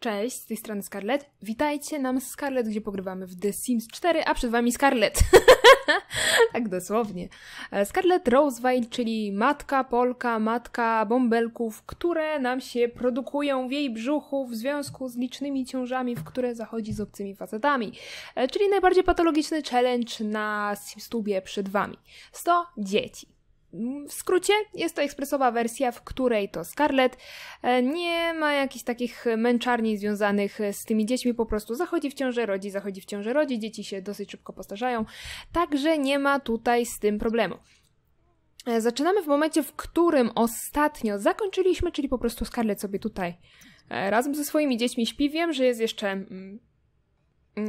Cześć, z tej strony Scarlett. Witajcie nam z Scarlett, gdzie pogrywamy w The Sims 4, a przed wami Scarlett. tak dosłownie. E, Scarlett Roseville, czyli matka Polka, matka bąbelków, które nam się produkują w jej brzuchu w związku z licznymi ciążami, w które zachodzi z obcymi facetami. E, Czyli najbardziej patologiczny challenge na SimStubie przed wami. 100 dzieci. W skrócie jest to ekspresowa wersja, w której to Scarlett e, nie ma jakichś takich męczarni związanych z tymi dziećmi, po prostu zachodzi w ciążę, rodzi, zachodzi w ciążę, rodzi, dzieci się dosyć szybko postarzają, także nie ma tutaj z tym problemu. E, Zaczynamy w momencie, w którym ostatnio zakończyliśmy, czyli po prostu Scarlett sobie tutaj e, razem ze swoimi dziećmi śpi. Wiem, że jest jeszcze mm,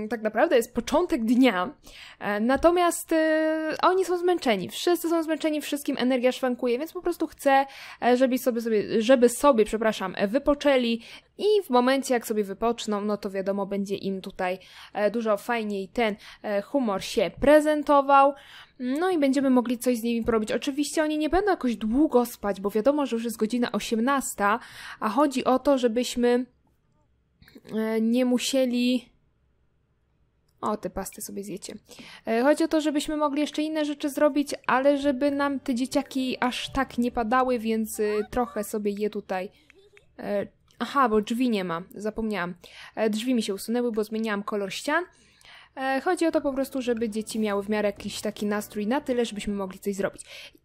tak naprawdę jest początek dnia, e, natomiast e, oni są zmęczeni, wszyscy są zmęczeni, wszystkim energia szwankuje, więc po prostu chcę, e, żeby sobie, sobie, żeby sobie, przepraszam, wypoczęli i w momencie jak sobie wypoczną, no to wiadomo, będzie im tutaj dużo fajniej ten humor się prezentował, no i będziemy mogli coś z nimi porobić. Oczywiście oni nie będą jakoś długo spać, bo wiadomo, że już jest godzina 18, a chodzi o to, żebyśmy nie musieli... O, te pasty sobie zjecie. E, Chodzi o to, żebyśmy mogli jeszcze inne rzeczy zrobić, ale żeby nam te dzieciaki aż tak nie padały, więc y, trochę sobie je tutaj. e, Aha, bo drzwi nie ma, zapomniałam. E, Drzwi mi się usunęły, bo zmieniałam kolor ścian. E, Chodzi o to po prostu, żeby dzieci miały w miarę jakiś taki nastrój na tyle, żebyśmy mogli coś zrobić.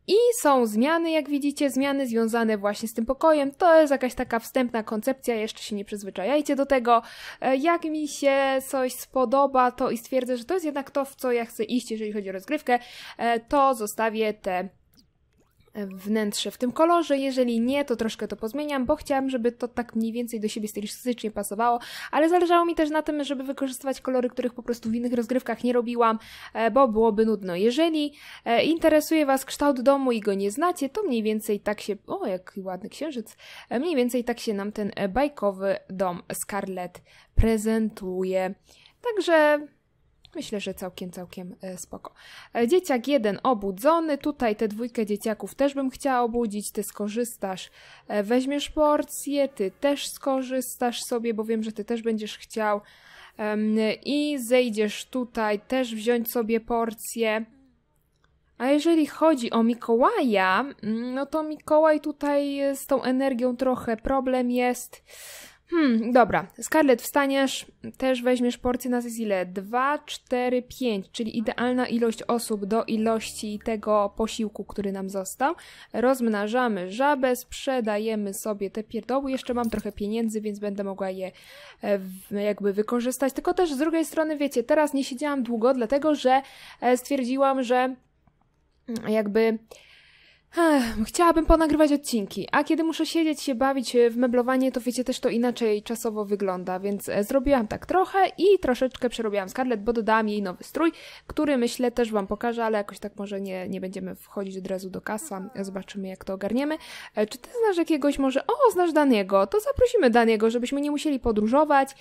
I są zmiany, jak widzicie, zmiany związane właśnie z tym pokojem. To jest jakaś taka wstępna koncepcja, jeszcze się nie przyzwyczajajcie do tego. E, Jak mi się coś spodoba, to i stwierdzę, że to jest jednak to, w co ja chcę iść, jeżeli chodzi o rozgrywkę, e, to zostawię te wnętrze w tym kolorze. Jeżeli nie, to troszkę to pozmieniam, bo chciałam, żeby to tak mniej więcej do siebie stylistycznie pasowało, ale zależało mi też na tym, żeby wykorzystywać kolory, których po prostu w innych rozgrywkach nie robiłam, e, bo byłoby nudno. Jeżeli e, interesuje Was kształt domu i go nie znacie, to mniej więcej tak się... O, jaki ładny księżyc! E, Mniej więcej tak się nam ten bajkowy dom Scarlett prezentuje. Także Myślę, że całkiem, całkiem e, spoko. E, Dzieciak jeden obudzony, tutaj tę dwójkę dzieciaków też bym chciała obudzić, ty skorzystasz, e, weźmiesz porcję, ty też skorzystasz sobie, bo wiem, że ty też będziesz chciał i zejdziesz tutaj też wziąć sobie porcję. A jeżeli chodzi o Mikołaja, mm, no to Mikołaj tutaj z tą energią trochę problem jest. Hmm, dobra. Scarlett, wstaniesz, też weźmiesz porcję na ile? 2, 4, 5, czyli idealna ilość osób do ilości tego posiłku, który nam został. Rozmnażamy żabę, sprzedajemy sobie te pierdoły. Jeszcze mam trochę pieniędzy, więc będę mogła je e, jakby wykorzystać. Tylko też z drugiej strony, wiecie, teraz nie siedziałam długo, dlatego że e, stwierdziłam, że mm, jakby Ech, chciałabym ponagrywać odcinki, a kiedy muszę siedzieć się bawić e, w meblowanie, to wiecie, też to inaczej czasowo wygląda, więc e, zrobiłam tak trochę i troszeczkę przerobiłam Scarlett, bo dodałam jej nowy strój, który myślę też wam pokażę, ale jakoś tak może nie, nie będziemy wchodzić od razu do kasa, zobaczymy jak to ogarniemy. E, Czy ty znasz jakiegoś może, o znasz Daniego, to zaprosimy Daniego, żebyśmy nie musieli podróżować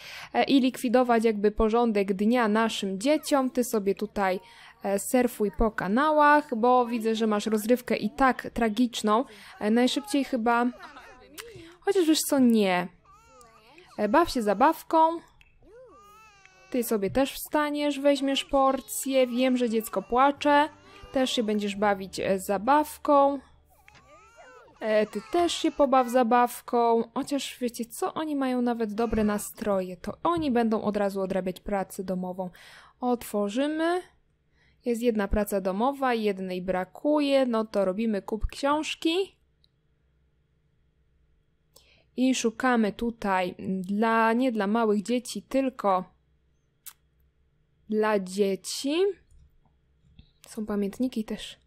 i likwidować jakby porządek dnia naszym dzieciom, ty sobie tutaj surfuj po kanałach, bo widzę, że masz rozrywkę i tak tragiczną. E, Najszybciej chyba. Chociaż wiesz co, nie. E, Baw się zabawką. Ty sobie też wstaniesz, weźmiesz porcję. Wiem, że dziecko płacze. Też się będziesz bawić e, zabawką. E, Ty też się pobaw zabawką. Chociaż wiecie co, oni mają nawet dobre nastroje. To oni będą od razu odrabiać pracę domową. Otworzymy. Jest jedna praca domowa, jednej brakuje, no to robimy kup książki. I szukamy tutaj dla, nie dla małych dzieci, tylko dla dzieci. Są pamiętniki też,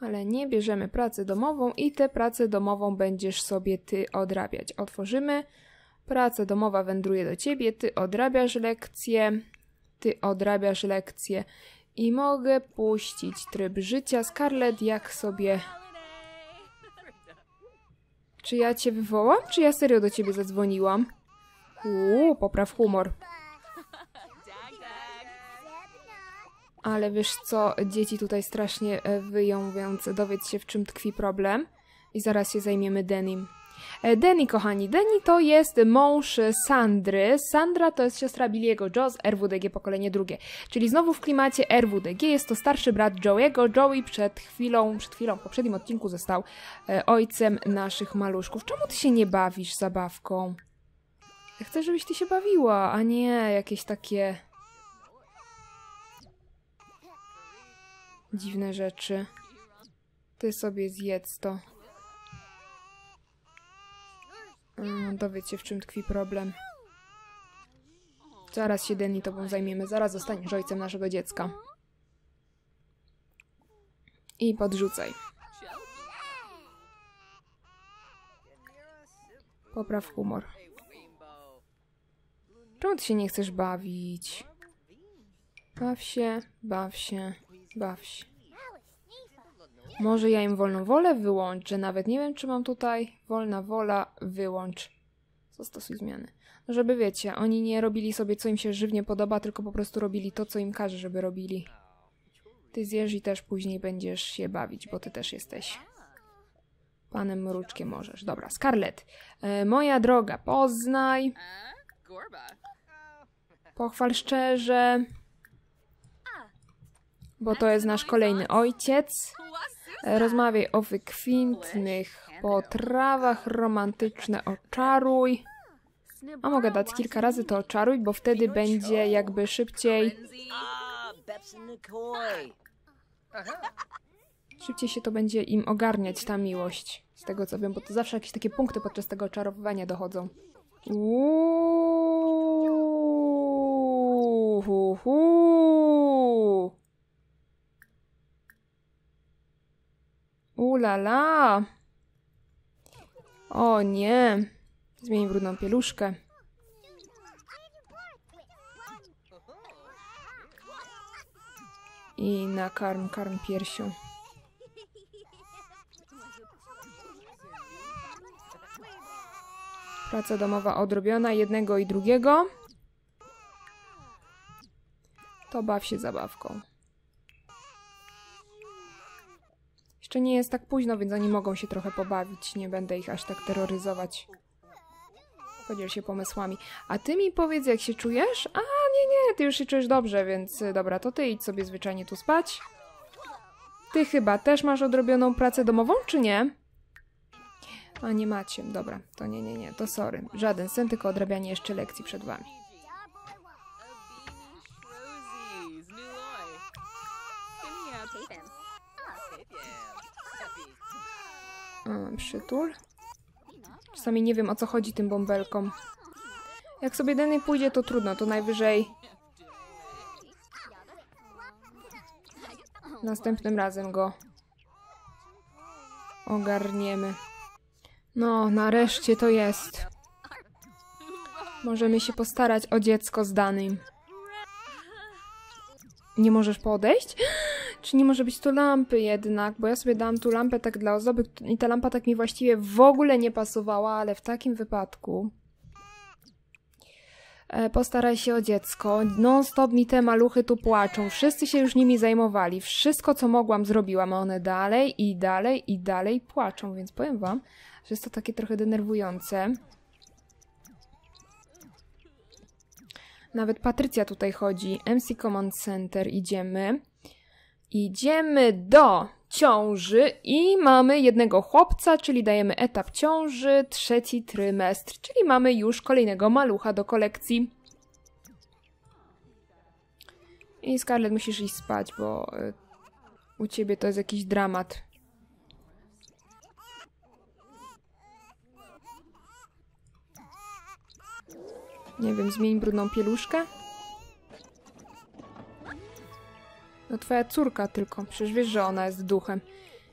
ale nie bierzemy pracy domową i tę pracę domową będziesz sobie ty odrabiać. Otworzymy. Praca domowa wędruje do ciebie, ty odrabiasz lekcje, ty odrabiasz lekcje i mogę puścić tryb życia. Scarlett, jak sobie. Czy ja cię wywołam? Czy ja serio do ciebie zadzwoniłam? Uuu, popraw humor. Ale wiesz co, dzieci tutaj strasznie e, wyją, więc dowiedz się w czym tkwi problem. I zaraz się zajmiemy Denim. E, Denny, kochani, Denny to jest mąż Sandry. Sandra to jest siostra Billiego Joe z RWDG pokolenie drugie. Czyli znowu w klimacie RWDG jest to starszy brat Joey'ego. Joey przed chwilą, przed chwilą, w poprzednim odcinku został e, ojcem naszych maluszków. Czemu ty się nie bawisz zabawką? Chcę, żebyś ty się bawiła, a nie jakieś takie... Dziwne rzeczy. Ty sobie zjedz to. Mm, dowiedz się, w czym tkwi problem. Zaraz się Denny tobą zajmiemy, zaraz zostaniesz ojcem naszego dziecka. I podrzucaj. Popraw humor. Czemu ty się nie chcesz bawić? Baw się, baw się, baw się. Może ja im wolną wolę wyłączę. Nawet nie wiem, czy mam tutaj wolna wola wyłącz. Zastosuj zmiany. No żeby wiecie, oni nie robili sobie, co im się żywnie podoba, tylko po prostu robili to, co im każe, żeby robili. Ty zjesz i też później będziesz się bawić, bo ty też jesteś panem mruczkiem możesz. Dobra, Scarlett. E, moja droga, poznaj. Pochwal szczerze. Bo to jest nasz kolejny ojciec. Rozmawiaj o wykwintnych potrawach, romantyczne oczaruj. A mogę dać kilka razy to oczaruj, bo wtedy będzie jakby szybciej, szybciej się to będzie im ogarniać, ta miłość. Z tego co wiem, bo to zawsze jakieś takie punkty podczas tego oczarowywania dochodzą. Uuuu, Ulala. O nie. Zmień brudną pieluszkę. I nakarm, karm piersią. Praca domowa odrobiona jednego i drugiego. To baw się zabawką. Jeszcze nie jest tak późno, więc oni mogą się trochę pobawić. Nie będę ich aż tak terroryzować. Podziel się pomysłami. A ty mi powiedz, jak się czujesz? A, nie, nie, ty już się czujesz dobrze, więc y, dobra, to ty idź sobie zwyczajnie tu spać. Ty chyba też masz odrobioną pracę domową, czy nie? A nie macie, dobra, to nie, nie, nie, to sorry. Żaden sen, tylko odrabianie jeszcze lekcji przed wami. A, przytul. Czasami nie wiem o co chodzi tym bąbelkom. Jak sobie Denny pójdzie, to trudno, to najwyżej. Następnym razem go ogarniemy. No, nareszcie to jest. Możemy się postarać o dziecko z danym. Nie możesz podejść? Czy nie może być tu lampy jednak? Bo ja sobie dałam tu lampę tak dla ozdoby i ta lampa tak mi właściwie w ogóle nie pasowała, ale w takim wypadku e, postaraj się o dziecko. Non stop mi te maluchy tu płaczą. Wszyscy się już nimi zajmowali. Wszystko, co mogłam, zrobiłam, a one dalej i dalej i dalej płaczą, więc powiem wam, że jest to takie trochę denerwujące. Nawet Patrycja tutaj chodzi. MC Command Center idziemy. Idziemy do ciąży i mamy jednego chłopca, czyli dajemy etap ciąży, trzeci trymestr, czyli mamy już kolejnego malucha do kolekcji. I Scarlett, musisz iść spać, bo y, u ciebie to jest jakiś dramat. Nie wiem, zmień brudną pieluszkę? No twoja córka tylko, przecież wiesz, że ona jest duchem.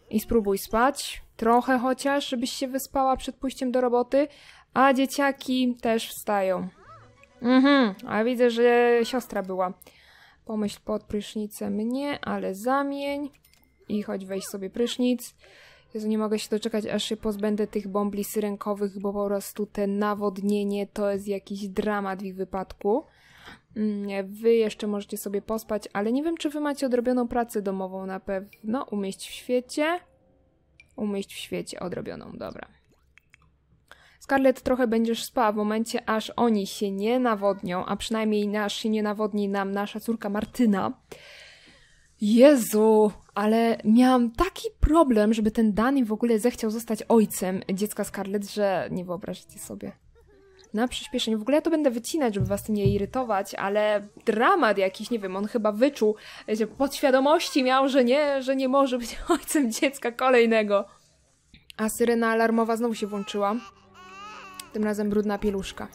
I spróbuj spać, trochę chociaż, żebyś się wyspała przed pójściem do roboty, a dzieciaki też wstają. Mhm, a widzę, że siostra była. Pomyśl pod prysznicem nie, ale zamień i chodź weź sobie prysznic. Jezu, nie mogę się doczekać, aż się pozbędę tych bombli syrenkowych, bo po prostu te nawodnienie to jest jakiś dramat w ich wypadku. Mm, Wy jeszcze możecie sobie pospać, ale nie wiem, czy wy macie odrobioną pracę domową na pewno. Umieść w świecie. Umieść w świecie odrobioną, dobra. Scarlett, trochę będziesz spała w momencie, aż oni się nie nawodnią, a przynajmniej aż się nie nawodni nam nasza córka Martyna. Jezu, ale miałam taki problem, żeby ten Dani w ogóle zechciał zostać ojcem dziecka Scarlett, że nie wyobraźcie sobie. Na przyspieszenie. W ogóle ja to będę wycinać, żeby was nie irytować, ale dramat jakiś, nie wiem, on chyba wyczuł, że podświadomości miał, że nie, że nie może być ojcem dziecka kolejnego. A syrena alarmowa znowu się włączyła. Tym razem brudna pieluszka.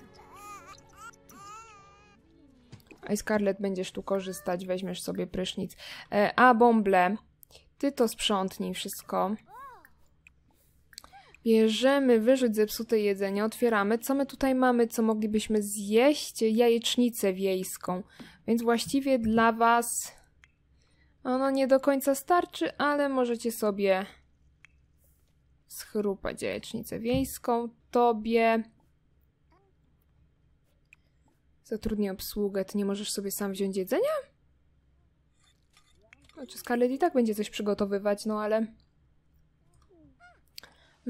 I Scarlett będziesz tu korzystać, weźmiesz sobie prysznic. E, a Bąble, ty to sprzątnij wszystko. Bierzemy, wyrzuć zepsute jedzenie, otwieramy. Co my tutaj mamy, co moglibyśmy zjeść? Jajecznicę wiejską. Więc właściwie dla was ono nie do końca starczy, ale możecie sobie schrupać jajecznicę wiejską. Tobie zatrudnię obsługę. Ty nie możesz sobie sam wziąć jedzenia? Znaczy Scarlett i tak będzie coś przygotowywać, no ale...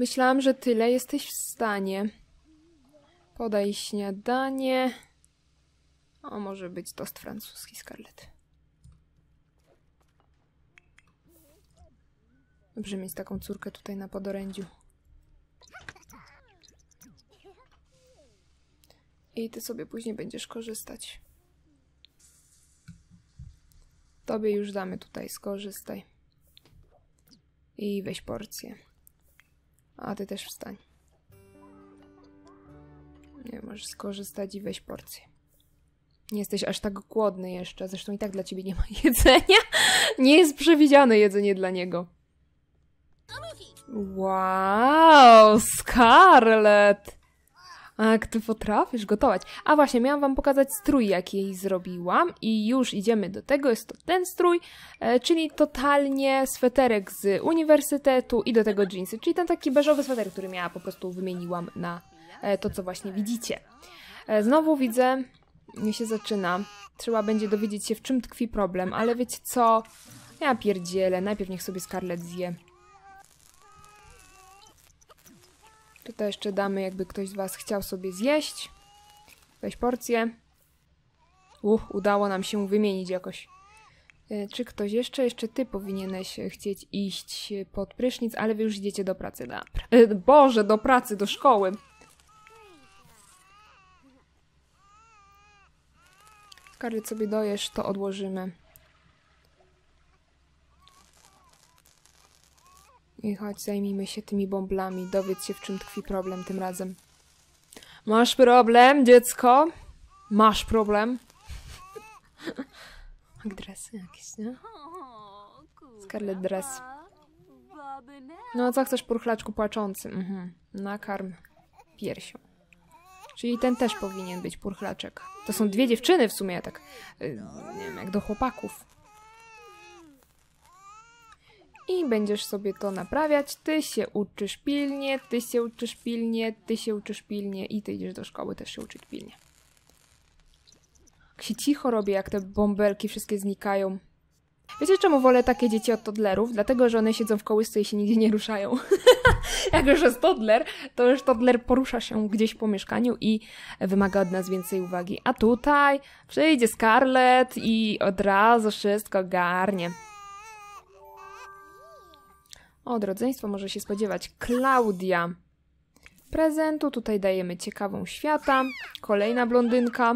Myślałam, że tyle jesteś w stanie. Podaj śniadanie. O, może być tost francuski, Scarlett. Dobrze mieć taką córkę tutaj na podorędziu. I ty sobie później będziesz korzystać. Tobie już damy tutaj, skorzystaj. I weź porcję. A ty też wstań. Nie, możesz skorzystać i weź porcję. Nie jesteś aż tak głodny jeszcze, zresztą i tak dla ciebie nie ma jedzenia. Nie jest przewidziane jedzenie dla niego. Wow, Scarlett! Ty potrafisz gotować. A właśnie, miałam wam pokazać strój, jaki jej zrobiłam i już idziemy do tego. Jest to ten strój, e, czyli totalnie sweterek z uniwersytetu i do tego jeansy, czyli ten taki beżowy sweter, który miała po prostu wymieniłam na e, to, co właśnie widzicie. E, znowu widzę, nie się zaczyna. Trzeba będzie dowiedzieć się, w czym tkwi problem, ale wiecie co? Ja pierdzielę, najpierw niech sobie Scarlett zje. Tutaj jeszcze damy, jakby ktoś z Was chciał sobie zjeść. Weź porcję. Uch, udało nam się wymienić jakoś. E, czy ktoś jeszcze? Jeszcze ty powinieneś chcieć iść pod prysznic, ale wy już idziecie do pracy. Dobra. E, Boże, do pracy, do szkoły. Scarlett sobie dojesz, to odłożymy. I chodź, zajmijmy się tymi bąblami. Dowiedz się, w czym tkwi problem tym razem. Masz problem, dziecko? Masz problem? Dresy jakieś, nie? Scarlet dress. No, co chcesz, purchlaczku płaczący? Mhm. Nakarm piersią. Czyli ten też powinien być purchlaczek. To są dwie dziewczyny w sumie, tak, y, nie wiem, jak do chłopaków i będziesz sobie to naprawiać. Ty się uczysz pilnie, ty się uczysz pilnie, ty się uczysz pilnie i ty idziesz do szkoły też się uczyć pilnie. Jak się cicho robię, jak te bąbelki wszystkie znikają. Wiecie czemu wolę takie dzieci od toddlerów? Dlatego, że one siedzą w kołysce i się nigdzie nie ruszają. jak już jest toddler, to już toddler porusza się gdzieś po mieszkaniu i wymaga od nas więcej uwagi. A tutaj przyjdzie Scarlett i od razu wszystko garnie. Od rodzeństwa może się spodziewać Klaudia. Prezentu tutaj dajemy ciekawą świata. Kolejna blondynka.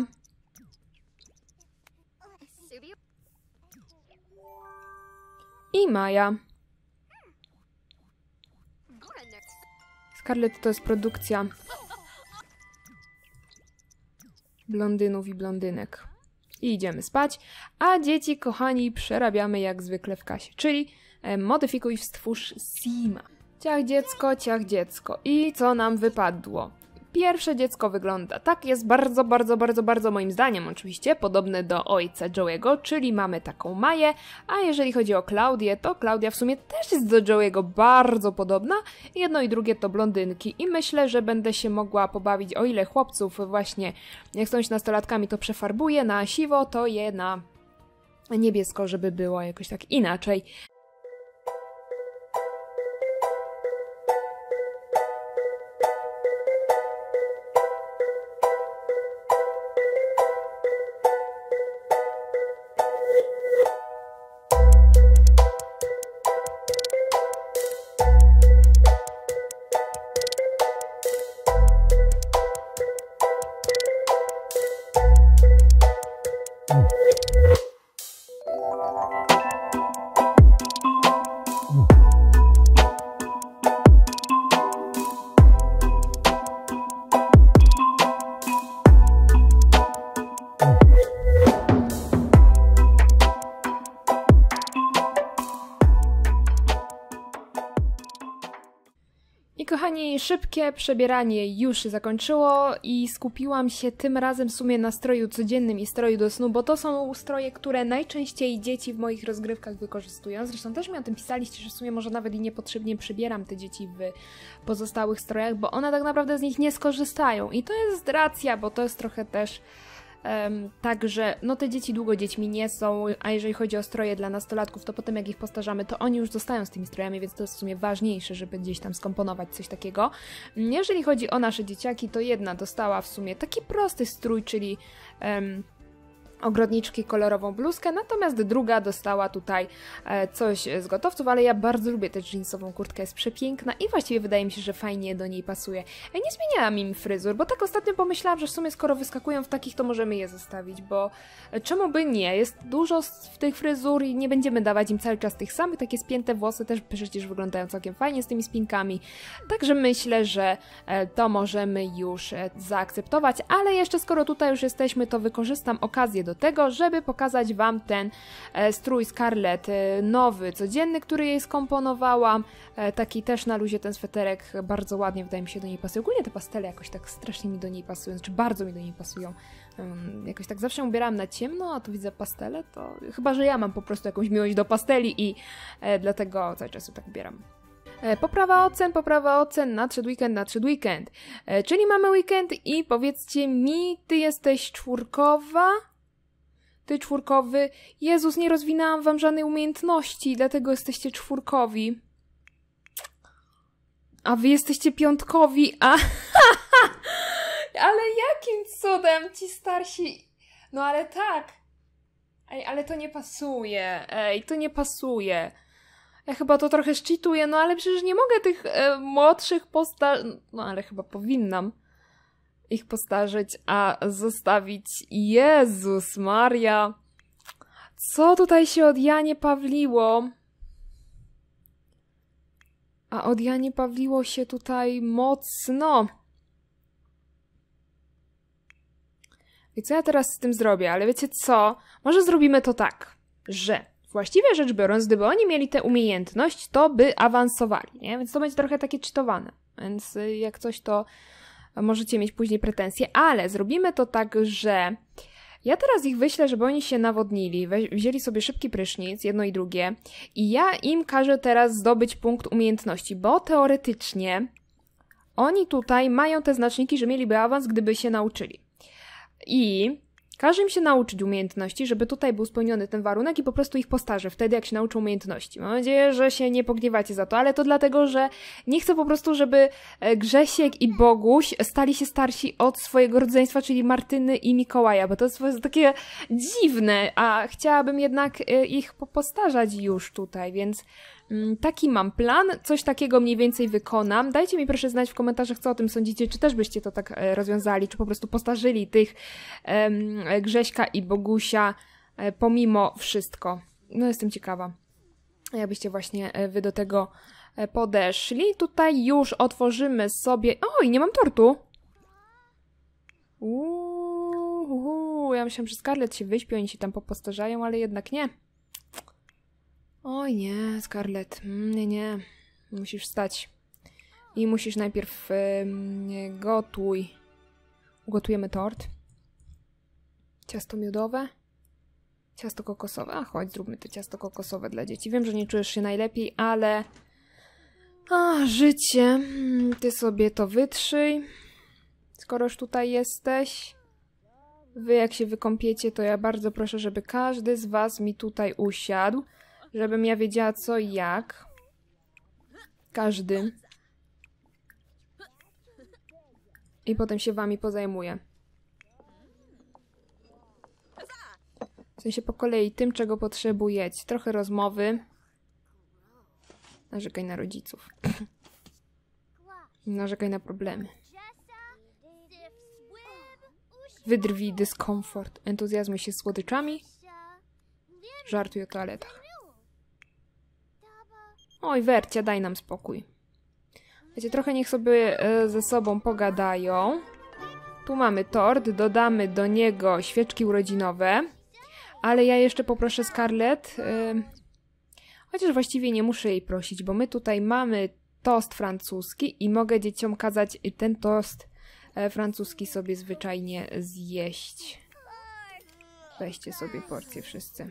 I Maja. Scarlett to jest produkcja blondynów i blondynek. I idziemy spać, a dzieci, kochani, przerabiamy jak zwykle w kasie, czyli modyfikuj i stwórz Sima. Ciach dziecko, ciach dziecko. I co nam wypadło? Pierwsze dziecko wygląda tak, jest bardzo, bardzo, bardzo, bardzo moim zdaniem oczywiście podobne do ojca Joe'ego, czyli mamy taką Maję, a jeżeli chodzi o Klaudię, to Klaudia w sumie też jest do Joe'ego bardzo podobna. Jedno i drugie to blondynki i myślę, że będę się mogła pobawić, o ile chłopców właśnie, jak są nastolatkami, to przefarbuję na siwo, to je na niebiesko, żeby było jakoś tak inaczej. Szybkie przebieranie już się zakończyło i skupiłam się tym razem w sumie na stroju codziennym i stroju do snu, bo to są stroje, które najczęściej dzieci w moich rozgrywkach wykorzystują. Zresztą też mi o tym pisaliście, że w sumie może nawet i niepotrzebnie przybieram te dzieci w pozostałych strojach, bo one tak naprawdę z nich nie skorzystają. I to jest racja, bo to jest trochę też także, no te dzieci długo dziećmi nie są, a jeżeli chodzi o stroje dla nastolatków, to potem jak ich postarzamy, to oni już zostają z tymi strojami, więc to jest w sumie ważniejsze, żeby gdzieś tam skomponować coś takiego. Jeżeli chodzi o nasze dzieciaki, to jedna dostała w sumie taki prosty strój, czyli um, ogrodniczki kolorową bluzkę, natomiast druga dostała tutaj e, coś z gotowców, ale ja bardzo lubię tę jeansową kurtkę, jest przepiękna i właściwie wydaje mi się, że fajnie do niej pasuje. E, nie zmieniałam im fryzur, bo tak ostatnio pomyślałam, że w sumie skoro wyskakują w takich, to możemy je zostawić, bo e, czemu by nie? Jest dużo w tych fryzur i nie będziemy dawać im cały czas tych samych, takie spięte włosy też przecież wyglądają całkiem fajnie z tymi spinkami, także myślę, że to możemy już zaakceptować, ale jeszcze skoro tutaj już jesteśmy, to wykorzystam okazję do tego, żeby pokazać Wam ten e, strój Scarlett e, nowy, codzienny, który jej skomponowałam. E, taki też na luzie ten sweterek bardzo ładnie wydaje mi się do niej pasuje. Ogólnie te pastele jakoś tak strasznie mi do niej pasują, znaczy bardzo mi do niej pasują. Jakoś tak zawsze ubieram na ciemno, a tu widzę pastele, to chyba, że ja mam po prostu jakąś miłość do pasteli i dlatego cały czas tak ubieram. Poprawa ocen, poprawa ocen, nadszedł weekend, nadszedł weekend. Czyli mamy weekend i powiedzcie mi, ty jesteś czwórkowa? Ty czwórkowy. Jezus, nie rozwinęłam wam żadnej umiejętności, dlatego jesteście czwórkowi. A wy jesteście piątkowi, a... ale jakim cudem ci starsi... No ale tak. Ej, ale to nie pasuje. Ej, to nie pasuje. Ja chyba to trochę szczytuję, no ale przecież nie mogę tych e, młodszych posta... No ale chyba powinnam ich postarzyć, a zostawić Jezus Maria. Co tutaj się od Janie Pawliło? A od Janie Pawliło się tutaj mocno. I co ja teraz z tym zrobię? Ale wiecie co? Może zrobimy to tak, że właściwie rzecz biorąc, gdyby oni mieli tę umiejętność, to by awansowali, nie? Więc to będzie trochę takie czytowane. Więc jak coś to możecie mieć później pretensje, ale zrobimy to tak, że ja teraz ich wyślę, żeby oni się nawodnili, wzięli sobie szybki prysznic, jedno i drugie, i ja im każę teraz zdobyć punkt umiejętności, bo teoretycznie oni tutaj mają te znaczniki, że mieliby awans, gdyby się nauczyli. I Każe im się nauczyć umiejętności, żeby tutaj był spełniony ten warunek i po prostu ich postarzę wtedy, jak się nauczą umiejętności. Mam nadzieję, że się nie pogniewacie za to, ale to dlatego, że nie chcę po prostu, żeby e, Grzesiek i Boguś stali się starsi od swojego rodzeństwa, czyli Martyny i Mikołaja, bo to jest takie dziwne, a chciałabym jednak e, ich postarzać już tutaj, więc taki mam plan, coś takiego mniej więcej wykonam. Dajcie mi proszę znać w komentarzach, co o tym sądzicie, czy też byście to tak e, rozwiązali, czy po prostu postarzyli tych Grześka i Bogusia e, pomimo wszystko. No jestem ciekawa, jakbyście właśnie e, wy do tego podeszli. Tutaj już otworzymy sobie... Oj, nie mam tortu! Uuu, ja myślałam, że Scarlett się wyśpi, oni się tam popostarzają, ale jednak nie. Oj nie, Scarlett, mm, nie, nie. Musisz wstać. I musisz najpierw yy, gotuj. Ugotujemy tort. Ciasto miodowe. Ciasto kokosowe. A chodź, zróbmy to ciasto kokosowe dla dzieci. Wiem, że nie czujesz się najlepiej, ale... A, życie. Mm, ty sobie to wytrzyj. Skoro już tutaj jesteś. Wy jak się wykąpiecie, to ja bardzo proszę, żeby każdy z was mi tutaj usiadł żebym ja wiedziała co i jak. Każdy. I potem się wami pozajmuję. W sensie po kolei tym, czego potrzebujecie. Trochę rozmowy. Narzekaj na rodziców. Narzekaj na problemy. Wydrwij dyskomfort. Entuzjazmuj się słodyczami. Żartuj o toaletach. Oj, Wercia, daj nam spokój. Wiecie, trochę niech sobie e, ze sobą pogadają. Tu mamy tort, dodamy do niego świeczki urodzinowe. Ale ja jeszcze poproszę Scarlett. E, chociaż właściwie nie muszę jej prosić, bo my tutaj mamy tost francuski i mogę dzieciom kazać ten tost e, francuski sobie zwyczajnie zjeść. Weźcie sobie porcję wszyscy.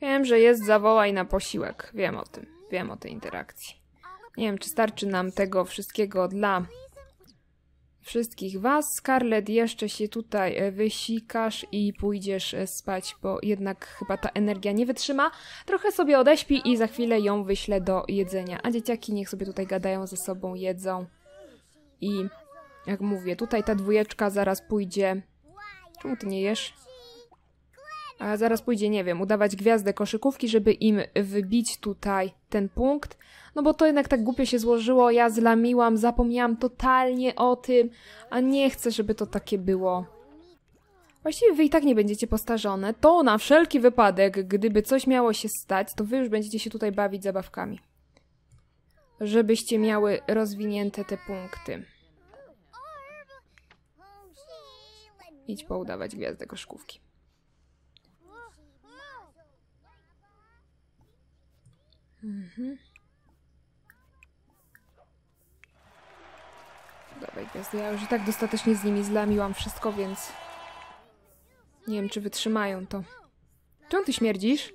Wiem, że jest zawołaj na posiłek. Wiem o tym. Wiem o tej interakcji. Nie wiem, czy starczy nam tego wszystkiego dla wszystkich was. Scarlett, jeszcze się tutaj e, wysikasz i pójdziesz e, spać, bo jednak chyba ta energia nie wytrzyma. Trochę sobie odeśpi i za chwilę ją wyślę do jedzenia. A dzieciaki niech sobie tutaj gadają ze sobą, jedzą. I jak mówię, tutaj ta dwójeczka zaraz pójdzie. Czemu ty nie jesz? A zaraz pójdzie, nie wiem, udawać gwiazdę koszykówki, żeby im wybić tutaj ten punkt. No bo to jednak tak głupio się złożyło, ja zlamiłam, zapomniałam totalnie o tym, a nie chcę, żeby to takie było. Właściwie wy i tak nie będziecie postarzone, to na wszelki wypadek, gdyby coś miało się stać, to wy już będziecie się tutaj bawić zabawkami. Żebyście miały rozwinięte te punkty. Idź poudawać gwiazdę koszykówki. Mhm. Dawaj gwiazdy, ja już i tak dostatecznie z nimi zlamiłam wszystko, więc... Nie wiem, czy wytrzymają to. Czemu ty śmierdzisz?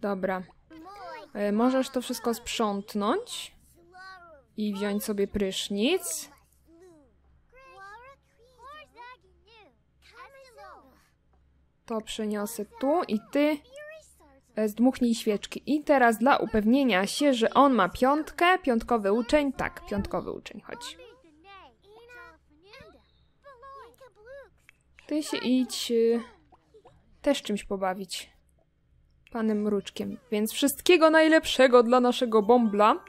Dobra. E, możesz to wszystko sprzątnąć i wziąć sobie prysznic. To przeniosę tu i ty e, zdmuchnij świeczki. I teraz dla upewnienia się, że on ma piątkę, piątkowy uczeń, tak, piątkowy uczeń, chodź. Ty się idź y, też czymś pobawić. Panem Mruczkiem. Więc wszystkiego najlepszego dla naszego bąbla.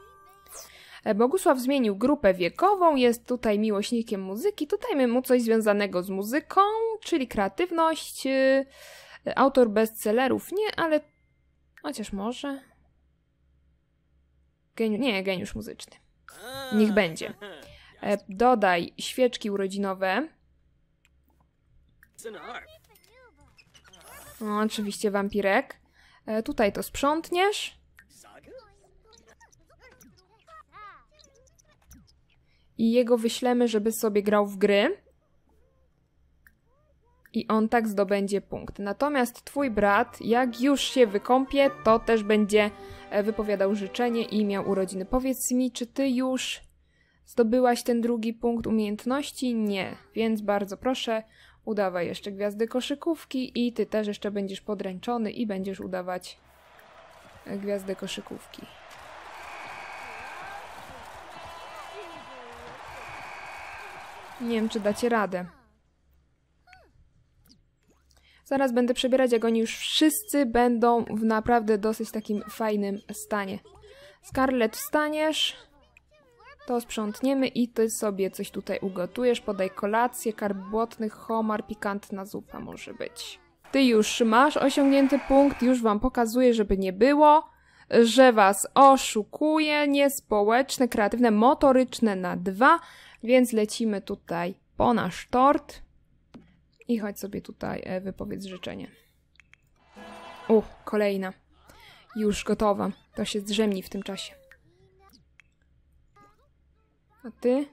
E, Bogusław zmienił grupę wiekową, jest tutaj miłośnikiem muzyki. Dajmy mu coś związanego z muzyką, czyli kreatywność. y, Autor bestsellerów nie, ale chociaż może. Geniu... Nie, geniusz muzyczny. Niech będzie. E, Dodaj świeczki urodzinowe. O, oczywiście wampirek. E, tutaj to sprzątniesz. I jego wyślemy, żeby sobie grał w gry. I on tak zdobędzie punkt. Natomiast twój brat, jak już się wykąpie, to też będzie e, wypowiadał życzenie i miał urodziny. Powiedz mi, czy ty już zdobyłaś ten drugi punkt umiejętności? Nie. Więc bardzo proszę, udawaj jeszcze gwiazdy koszykówki i ty też jeszcze będziesz podręczony i będziesz udawać e, gwiazdę koszykówki. Nie wiem, czy dacie radę. Zaraz będę przebierać, jak oni już wszyscy będą w naprawdę dosyć takim fajnym stanie. Scarlett, wstaniesz, to sprzątniemy i ty sobie coś tutaj ugotujesz. Podaj kolację, karb błotnych, homar, pikantna zupa może być. Ty już masz osiągnięty punkt, już wam pokazuję, żeby nie było, że was oszukuje, niespołeczne, kreatywne, motoryczne na dwa, więc lecimy tutaj po nasz tort. I chodź sobie tutaj e, wypowiedz życzenie. U, kolejna. Już gotowa. To się zdrzemni w tym czasie. A ty?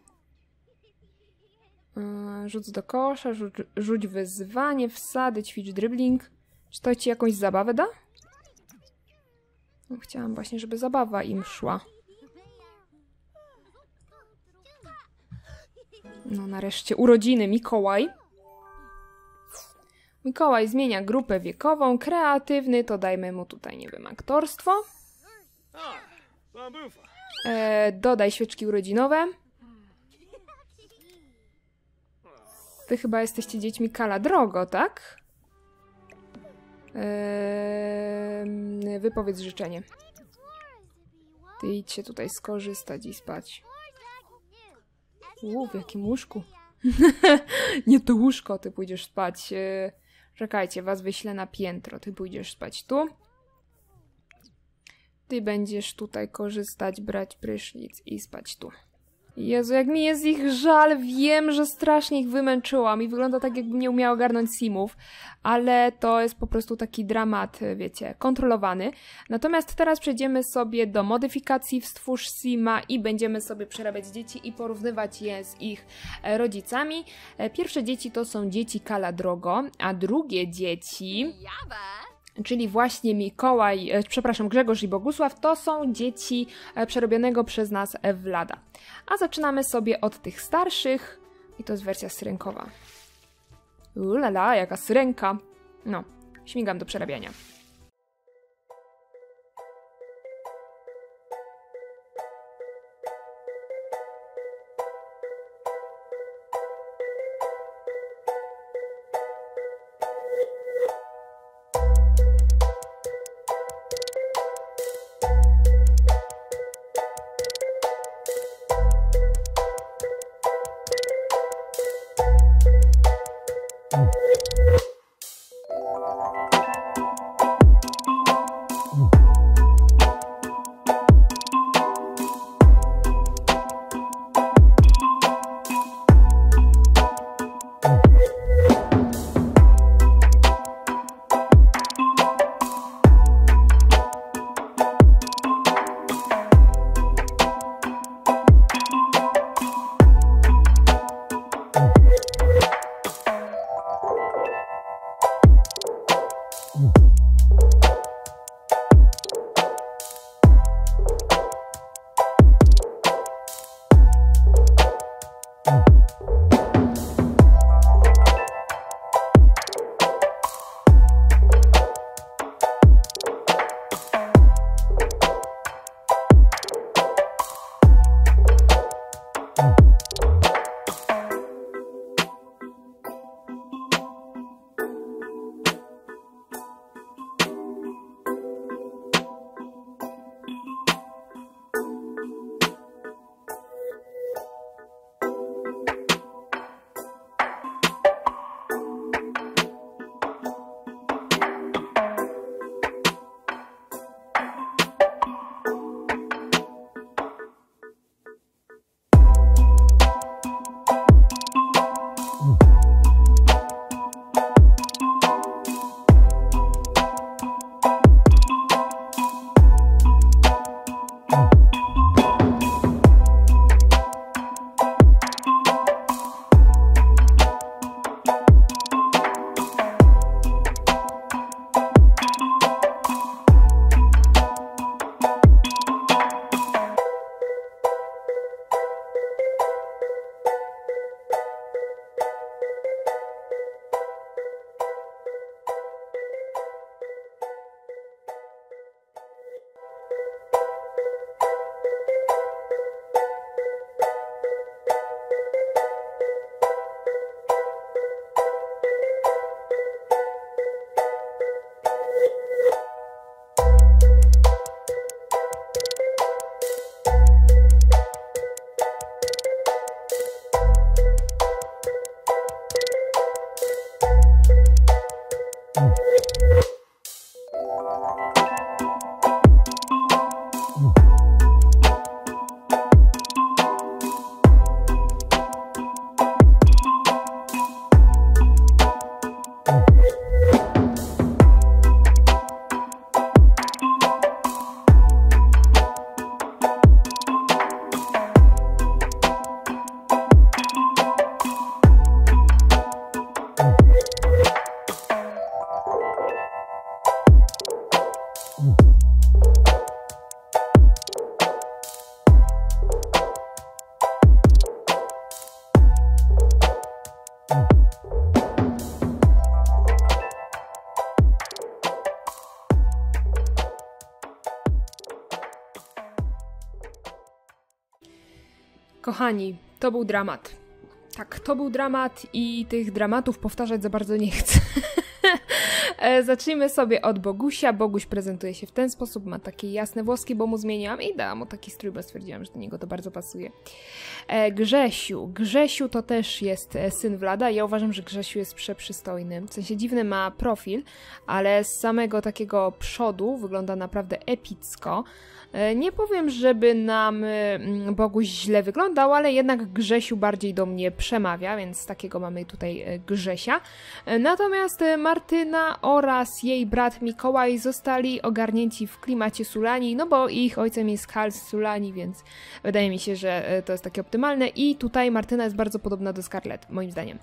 Yy, rzuc do kosza, rzuć, rzuć wyzwanie, wsady, ćwicz dribbling. Czy to ci jakąś zabawę da? No, chciałam właśnie, żeby zabawa im szła. No nareszcie urodziny Mikołaj. Mikołaj zmienia grupę wiekową, kreatywny, to dajmy mu tutaj, nie wiem, aktorstwo. E, dodaj świeczki urodzinowe. Wy chyba jesteście dziećmi Kala Drogo, tak? E, wypowiedz życzenie. Ty idź się tutaj skorzystać i spać. Uuu, w jakim łóżku? Nie to łóżko, ty pójdziesz spać. E, czekajcie, was wyślę na piętro. Ty pójdziesz spać tu. Ty będziesz tutaj korzystać, brać prysznic i spać tu. Jezu, jak mi jest ich żal, wiem, że strasznie ich wymęczyłam i wygląda tak, jakbym nie umiała ogarnąć simów, ale to jest po prostu taki dramat, wiecie, kontrolowany. Natomiast teraz przejdziemy sobie do modyfikacji w Stwórz Sima i będziemy sobie przerabiać dzieci i porównywać je z ich e, rodzicami. E, Pierwsze dzieci to są dzieci Kala Drogo, a drugie dzieci czyli właśnie Mikołaj, e, przepraszam, Grzegorz i Bogusław, to są dzieci e, przerobionego przez nas Vlada. A zaczynamy sobie od tych starszych i to jest wersja syrenkowa. Ulala, jaka syrenka. No, śmigam do przerabiania. Kochani, to był dramat. Tak, to był dramat i tych dramatów powtarzać za bardzo nie chcę. E, zacznijmy sobie od Bogusia. Boguś prezentuje się w ten sposób, ma takie jasne włoski, bo mu zmieniłam i dałam mu taki strój, bo stwierdziłam, że do niego to bardzo pasuje. E, Grzesiu. Grzesiu to też jest e, syn Vlada. Ja uważam, że Grzesiu jest przeprzystojny. W sensie dziwny ma profil, ale z samego takiego przodu wygląda naprawdę epicko. E, Nie powiem, żeby nam mm, Boguś źle wyglądał, ale jednak Grzesiu bardziej do mnie przemawia, więc takiego mamy tutaj e, Grzesia. E, Natomiast Martyna oraz jej brat Mikołaj zostali ogarnięci w klimacie Sulani, no bo ich ojcem jest Hal z Sulani, więc wydaje mi się, że to jest takie optymalne. I tutaj Martyna jest bardzo podobna do Scarlett, moim zdaniem.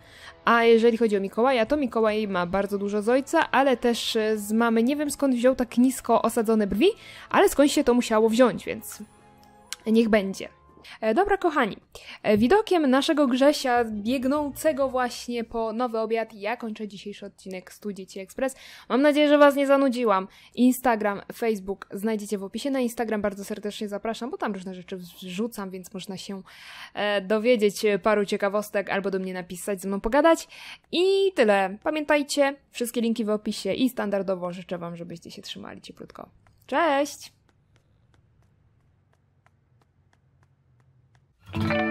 A jeżeli chodzi o Mikołaja, to Mikołaj ma bardzo dużo z ojca, ale też z mamy. Nie wiem skąd wziął tak nisko osadzone brwi, ale skąd się to musiało wziąć, więc niech będzie. E, Dobra, kochani, e, widokiem naszego Grzesia biegnącego właśnie po nowy obiad ja kończę dzisiejszy odcinek Stu Dzieci Express. Mam nadzieję, że Was nie zanudziłam. Instagram, Facebook znajdziecie w opisie. Na Instagram bardzo serdecznie zapraszam, bo tam różne rzeczy wrzucam, więc można się e, dowiedzieć paru ciekawostek albo do mnie napisać, ze mną pogadać. I tyle. Pamiętajcie, wszystkie linki w opisie i standardowo życzę Wam, żebyście się trzymali cieplutko. Cześć! Thank you.